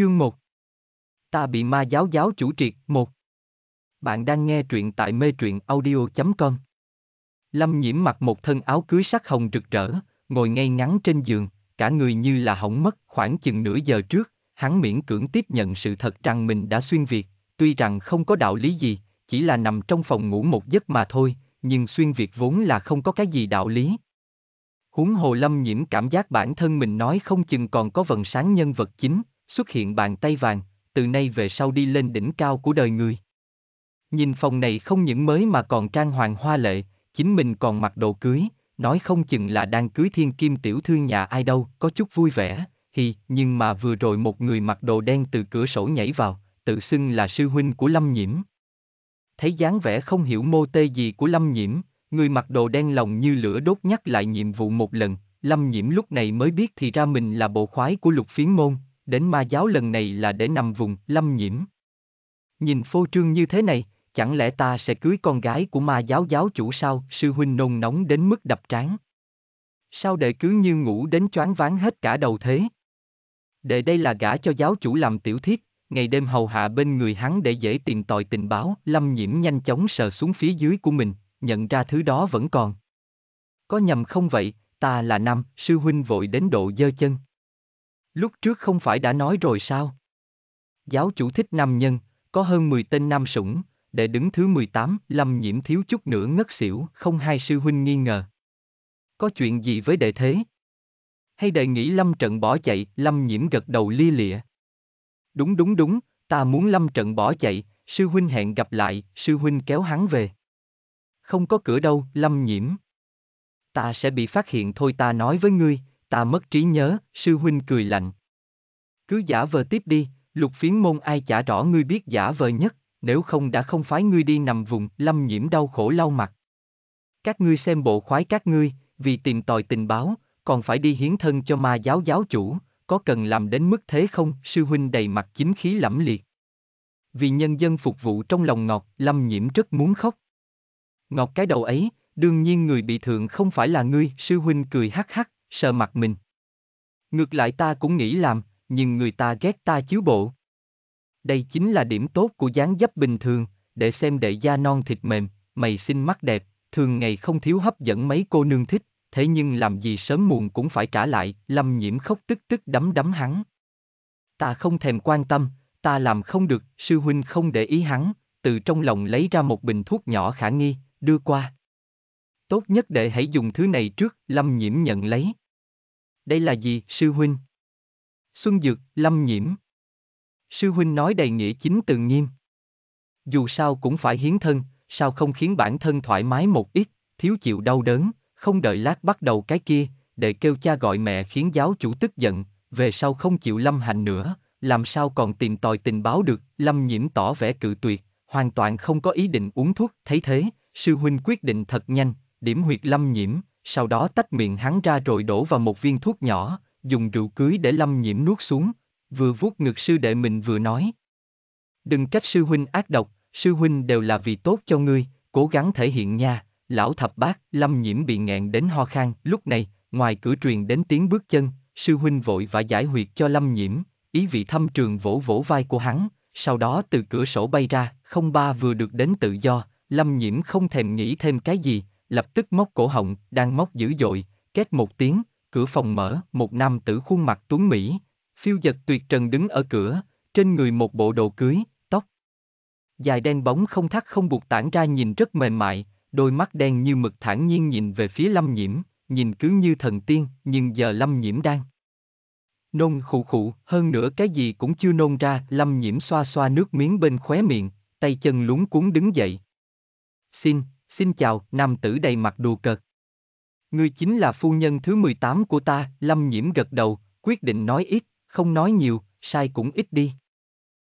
Chương 1 Ta bị ma giáo giáo chủ triệt 1 Bạn đang nghe truyện tại mê truyện audio.com Lâm nhiễm mặc một thân áo cưới sắc hồng rực rỡ, ngồi ngay ngắn trên giường, cả người như là hỏng mất khoảng chừng nửa giờ trước, hắn miễn cưỡng tiếp nhận sự thật rằng mình đã xuyên Việt, tuy rằng không có đạo lý gì, chỉ là nằm trong phòng ngủ một giấc mà thôi, nhưng xuyên Việt vốn là không có cái gì đạo lý. Huống hồ lâm nhiễm cảm giác bản thân mình nói không chừng còn có vần sáng nhân vật chính, xuất hiện bàn tay vàng, từ nay về sau đi lên đỉnh cao của đời người. Nhìn phòng này không những mới mà còn trang hoàng hoa lệ, chính mình còn mặc đồ cưới, nói không chừng là đang cưới thiên kim tiểu thư nhà ai đâu, có chút vui vẻ, Hì, nhưng mà vừa rồi một người mặc đồ đen từ cửa sổ nhảy vào, tự xưng là sư huynh của Lâm Nhiễm. Thấy dáng vẻ không hiểu mô tê gì của Lâm Nhiễm, người mặc đồ đen lòng như lửa đốt nhắc lại nhiệm vụ một lần, Lâm Nhiễm lúc này mới biết thì ra mình là bộ khoái của lục phiến môn, đến ma giáo lần này là để nằm vùng Lâm Nhiễm. Nhìn phô trương như thế này, chẳng lẽ ta sẽ cưới con gái của ma giáo giáo chủ sao? Sư huynh nôn nóng đến mức đập trán. Sao đệ cứ như ngủ đến choáng váng hết cả đầu thế? Đệ đây là gả cho giáo chủ làm tiểu thiếp, ngày đêm hầu hạ bên người hắn để dễ tìm tòi tình báo. Lâm nhiễm nhanh chóng sờ xuống phía dưới của mình, nhận ra thứ đó vẫn còn. Có nhầm không vậy, ta là nam, sư huynh vội đến độ dơ chân. Lúc trước không phải đã nói rồi sao? Giáo chủ thích nam nhân, có hơn 10 tên nam sủng, để đứng thứ 18, lâm nhiễm thiếu chút nữa ngất xỉu, không hai sư huynh nghi ngờ. Có chuyện gì với đệ thế? Hay đệ nghĩ lâm trận bỏ chạy, lâm nhiễm gật đầu lia lịa. Đúng đúng đúng, ta muốn lâm trận bỏ chạy, sư huynh hẹn gặp lại, sư huynh kéo hắn về. Không có cửa đâu, lâm nhiễm. Ta sẽ bị phát hiện thôi ta nói với ngươi, ta mất trí nhớ, sư huynh cười lạnh. Cứ giả vờ tiếp đi, lục phiến môn ai chả rõ ngươi biết giả vờ nhất, nếu không đã không phái ngươi đi nằm vùng, lâm nhiễm đau khổ lau mặt. Các ngươi xem bộ khoái các ngươi, vì tìm tòi tình báo, còn phải đi hiến thân cho ma giáo giáo chủ, có cần làm đến mức thế không? Sư huynh đầy mặt chính khí lẫm liệt. Vì nhân dân phục vụ trong lòng ngọt, lâm nhiễm rất muốn khóc. Ngọt cái đầu ấy, đương nhiên người bị thượng không phải là ngươi, sư huynh cười hắc hắc, sờ mặt mình. Ngược lại ta cũng nghĩ làm, nhưng người ta ghét ta chiếu bộ. Đây chính là điểm tốt của dáng dấp bình thường, để xem đệ da non thịt mềm, mày xinh mắt đẹp, thường ngày không thiếu hấp dẫn mấy cô nương thích, thế nhưng làm gì sớm muộn cũng phải trả lại, lâm nhiễm khóc tức tức đấm đấm hắn. Ta không thèm quan tâm, ta làm không được, sư huynh không để ý hắn, từ trong lòng lấy ra một bình thuốc nhỏ khả nghi, đưa qua. Tốt nhất để hãy dùng thứ này trước, lâm nhiễm nhận lấy. Đây là gì, sư huynh? Xuân Dược, Lâm Nhiễm. Sư huynh nói đầy nghĩa chính từ nghiêm. Dù sao cũng phải hiến thân, sao không khiến bản thân thoải mái một ít, thiếu chịu đau đớn, không đợi lát bắt đầu cái kia, để kêu cha gọi mẹ khiến giáo chủ tức giận, về sau không chịu lâm hành nữa, làm sao còn tìm tòi tình báo được, lâm nhiễm tỏ vẻ cự tuyệt, hoàn toàn không có ý định uống thuốc, thấy thế, sư huynh quyết định thật nhanh, điểm huyệt lâm nhiễm, sau đó tách miệng hắn ra rồi đổ vào một viên thuốc nhỏ, dùng rượu cưới để lâm nhiễm nuốt xuống, vừa vuốt ngực sư đệ mình vừa nói. Đừng trách sư huynh ác độc, sư huynh đều là vì tốt cho ngươi, cố gắng thể hiện nha, lão thập bát, lâm nhiễm bị nghẹn đến ho khan, lúc này, ngoài cửa truyền đến tiếng bước chân, sư huynh vội và giải huyệt cho lâm nhiễm, ý vị thâm trường vỗ vỗ vai của hắn, sau đó từ cửa sổ bay ra, không ba vừa được đến tự do, lâm nhiễm không thèm nghĩ thêm cái gì, lập tức móc cổ họng, đang móc dữ dội, két một tiếng, cửa phòng mở, một nam tử khuôn mặt tuấn Mỹ, phiêu giật tuyệt trần đứng ở cửa, trên người một bộ đồ cưới, tóc. Dài đen bóng không thắt không buộc tản ra nhìn rất mềm mại, đôi mắt đen như mực thản nhiên nhìn về phía lâm nhiễm, nhìn cứ như thần tiên, nhưng giờ lâm nhiễm đang. Nôn khụ khụ, hơn nữa cái gì cũng chưa nôn ra, lâm nhiễm xoa xoa nước miếng bên khóe miệng, tay chân lúng cuốn đứng dậy. Xin, xin chào, nam tử đầy mặt đùa cợt. Ngươi chính là phu nhân thứ 18 của ta, lâm nhiễm gật đầu, quyết định nói ít, không nói nhiều, sai cũng ít đi.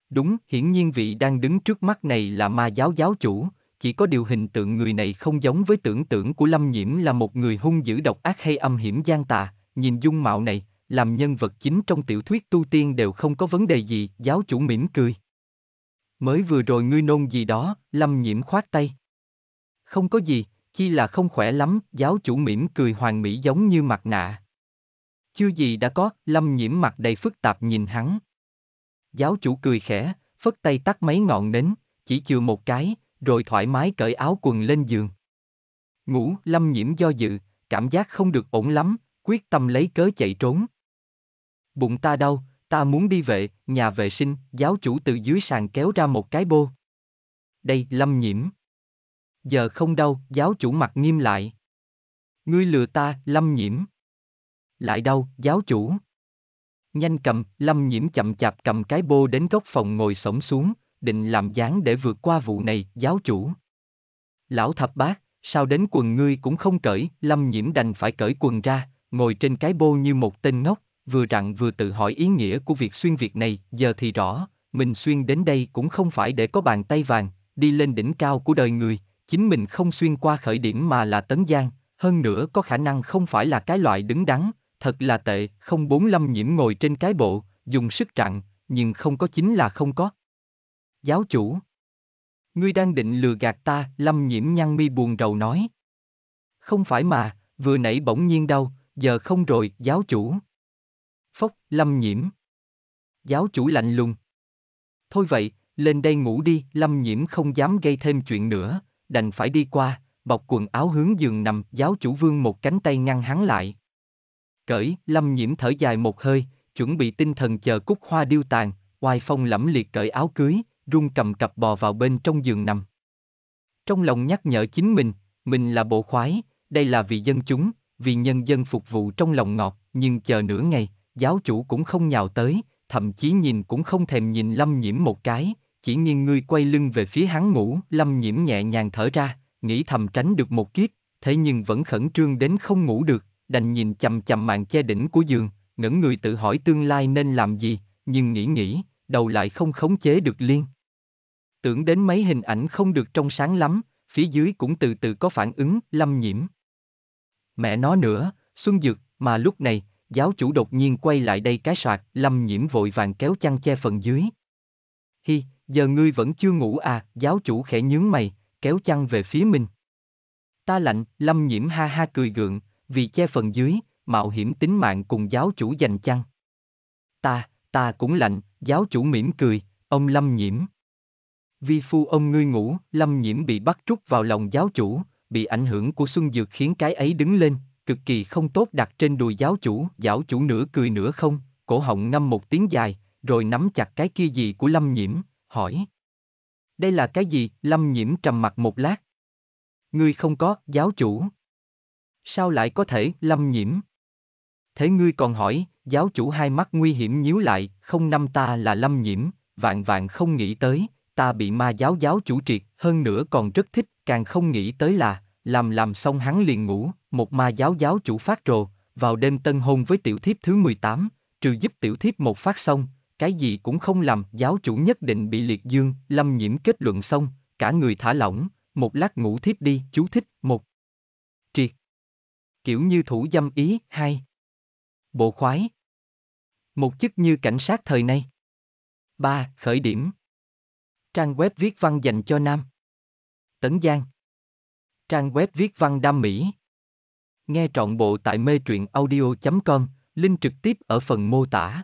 Đúng, hiển nhiên vị đang đứng trước mắt này là ma giáo giáo chủ, chỉ có điều hình tượng người này không giống với tưởng tượng của Lâm Nhiễm là một người hung dữ độc ác hay âm hiểm gian tà, nhìn dung mạo này, làm nhân vật chính trong tiểu thuyết tu tiên đều không có vấn đề gì, giáo chủ mỉm cười. Mới vừa rồi ngươi nôn gì đó, Lâm Nhiễm khoát tay. Không có gì, chi là không khỏe lắm, giáo chủ mỉm cười hoàng mỹ giống như mặt nạ. Chưa gì đã có, Lâm Nhiễm mặt đầy phức tạp nhìn hắn. Giáo chủ cười khẽ, phất tay tắt mấy ngọn nến, chỉ chừa một cái, rồi thoải mái cởi áo quần lên giường. Ngủ, lâm nhiễm do dự, cảm giác không được ổn lắm, quyết tâm lấy cớ chạy trốn. Bụng ta đau, ta muốn đi vệ, nhà vệ sinh, giáo chủ từ dưới sàn kéo ra một cái bô. Đây, lâm nhiễm. Giờ không đau, giáo chủ mặt nghiêm lại. Ngươi lừa ta, lâm nhiễm. Lại đau, giáo chủ. Nhanh cầm, lâm nhiễm chậm chạp cầm cái bô đến góc phòng ngồi sổng xuống, định làm dáng để vượt qua vụ này, giáo chủ. Lão thập bát, sao đến quần ngươi cũng không cởi, lâm nhiễm đành phải cởi quần ra, ngồi trên cái bô như một tên ngốc, vừa rặn vừa tự hỏi ý nghĩa của việc xuyên việc này, giờ thì rõ, mình xuyên đến đây cũng không phải để có bàn tay vàng, đi lên đỉnh cao của đời người, chính mình không xuyên qua khởi điểm mà là tấn giang, hơn nữa có khả năng không phải là cái loại đứng đắn, thật là tệ, không bốn lâm nhiễm ngồi trên cái bộ, dùng sức trạng, nhưng không có chính là không có. Giáo chủ. Ngươi đang định lừa gạt ta, lâm nhiễm nhăn mi buồn rầu nói. Không phải mà, vừa nãy bỗng nhiên đâu, giờ không rồi, giáo chủ. Phốc, lâm nhiễm. Giáo chủ lạnh lùng. Thôi vậy, lên đây ngủ đi, lâm nhiễm không dám gây thêm chuyện nữa, đành phải đi qua, bọc quần áo hướng giường nằm, giáo chủ vương một cánh tay ngăn hắn lại. Cởi, lâm nhiễm thở dài một hơi, chuẩn bị tinh thần chờ cúc hoa điêu tàn, oai phong lẫm liệt cởi áo cưới, run cầm cặp bò vào bên trong giường nằm. Trong lòng nhắc nhở chính mình, mình là bộ khoái, đây là vì dân chúng, vì nhân dân phục vụ trong lòng ngọt, nhưng chờ nửa ngày, giáo chủ cũng không nhào tới, thậm chí nhìn cũng không thèm nhìn Lâm Nhiễm một cái, chỉ nghiêng ngươi quay lưng về phía hắn ngủ, Lâm Nhiễm nhẹ nhàng thở ra, nghĩ thầm tránh được một kiếp, thế nhưng vẫn khẩn trương đến không ngủ được, đành nhìn chầm chầm màn che đỉnh của giường, ngẩng người tự hỏi tương lai nên làm gì, nhưng nghĩ nghĩ, đầu lại không khống chế được liên. Tưởng đến mấy hình ảnh không được trong sáng lắm, phía dưới cũng từ từ có phản ứng, lâm nhiễm. Mẹ nó nữa, Xuân Dược, mà lúc này, giáo chủ đột nhiên quay lại đây cái soạt, lâm nhiễm vội vàng kéo chăn che phần dưới. Hi, giờ ngươi vẫn chưa ngủ à, giáo chủ khẽ nhướng mày, kéo chăn về phía mình. Ta lạnh, lâm nhiễm ha ha cười gượng, vì che phần dưới, mạo hiểm tính mạng cùng giáo chủ giành chăn. Ta, ta cũng lạnh, giáo chủ mỉm cười, ông lâm nhiễm. Vi phu ông ngươi ngủ, lâm nhiễm bị bắt trút vào lòng giáo chủ, bị ảnh hưởng của Xuân Dược khiến cái ấy đứng lên, cực kỳ không tốt đặt trên đùi giáo chủ, giáo chủ nửa cười nửa không, cổ họng ngâm một tiếng dài, rồi nắm chặt cái kia gì của lâm nhiễm, hỏi. Đây là cái gì? Lâm nhiễm trầm mặt một lát. Ngươi không có, giáo chủ. Sao lại có thể, lâm nhiễm? Thế ngươi còn hỏi, giáo chủ hai mắt nguy hiểm nhíu lại, không năm ta là lâm nhiễm, vạn vạn không nghĩ tới, ta bị ma giáo giáo chủ triệt, hơn nữa còn rất thích, càng không nghĩ tới là, làm làm xong hắn liền ngủ, một ma giáo giáo chủ phát rồ, vào đêm tân hôn với tiểu thiếp thứ 18, trừ giúp tiểu thiếp một phát xong, cái gì cũng không làm, giáo chủ nhất định bị liệt dương, lâm nhiễm kết luận xong, cả người thả lỏng, một lát ngủ thiếp đi, chú thích, một. Triệt. Kiểu như thủ dâm ý, hai. Bộ khoái. Một chức như cảnh sát thời nay. ba Khởi điểm. Trang web viết văn dành cho nam. Tấn Giang. Trang web viết văn đam mỹ. Nghe trọn bộ tại mê truyện audio.com, link trực tiếp ở phần mô tả.